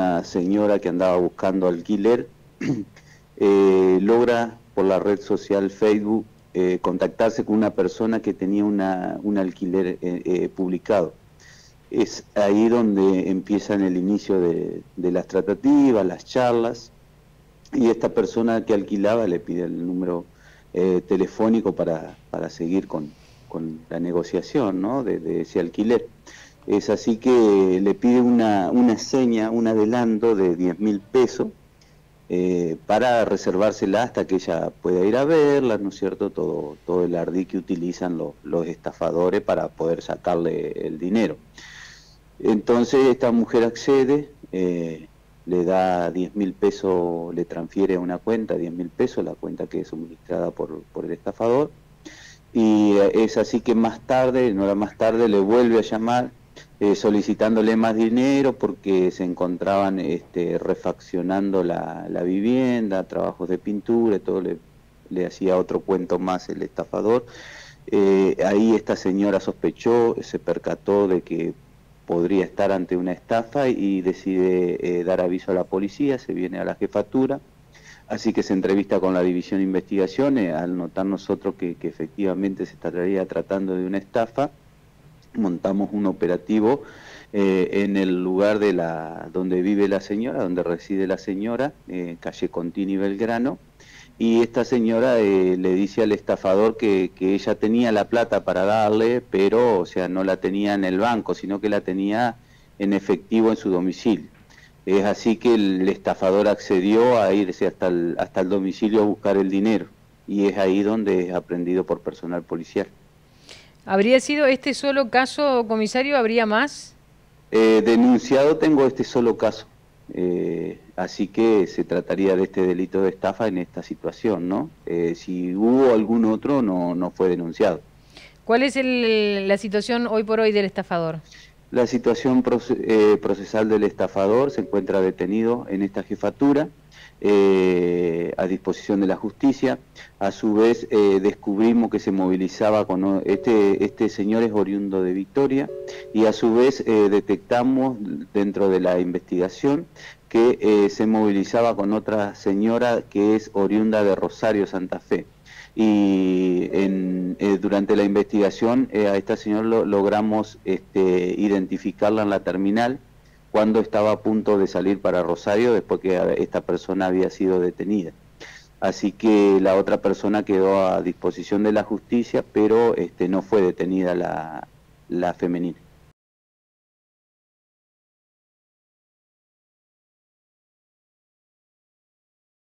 una señora que andaba buscando alquiler, eh, logra por la red social Facebook eh, contactarse con una persona que tenía una, un alquiler publicado. Es ahí donde empiezan el inicio de, de las tratativas, las charlas, y esta persona que alquilaba le pide el número telefónico para, para seguir con, con la negociación ¿no? de, ese alquiler. Es así que le pide una, una seña, un adelanto de 10 mil pesos eh, para reservársela hasta que ella pueda ir a verla, ¿no es cierto? Todo, todo el ardí que utilizan los, los estafadores para poder sacarle el dinero. Entonces esta mujer accede, eh, le da 10 mil pesos, le transfiere a una cuenta, 10 mil pesos, la cuenta que es suministrada por, por el estafador, y eh, es así que más tarde, no era más tarde, le vuelve a llamar eh, solicitándole más dinero porque se encontraban este, refaccionando la, vivienda, trabajos de pintura, todo le, hacía otro cuento más el estafador. Eh, ahí esta señora sospechó, se percató de que podría estar ante una estafa y decide dar aviso a la policía, se viene a la jefatura Así que se entrevista con la División de Investigaciones, al notar nosotros que, efectivamente se estaría tratando de una estafa, montamos un operativo eh, en el lugar de la donde vive la señora, donde reside la señora, eh, calle Contini Belgrano, y esta señora eh, le dice al estafador que, que, ella tenía la plata para darle, pero o sea no la tenía en el banco, sino que la tenía en efectivo en su domicilio. Es así que el estafador accedió a irse hasta el, hasta el domicilio a buscar el dinero y es ahí donde es aprendido por personal policial. ¿Habría sido este solo caso, comisario? ¿Habría más? Eh, denunciado tengo este solo caso, eh, así que se trataría de este delito de estafa en esta situación, ¿no? Eh, si hubo algún otro, no, no fue denunciado. ¿Cuál es la situación hoy por hoy del estafador? La situación eh, procesal del estafador se encuentra detenido en esta jefatura eh, a disposición de la justicia. A su vez eh, descubrimos que se movilizaba con este este señor es oriundo de Victoria y a su vez detectamos dentro de la investigación que se movilizaba con otra señora que es oriunda de Rosario Santa Fe y eh, durante la investigación eh, a esta señora logramos este, identificarla en la terminal cuando estaba a punto de salir para Rosario después que esta persona había sido detenida. Así que la otra persona quedó a disposición de la justicia, pero este, no fue detenida la, la femenina.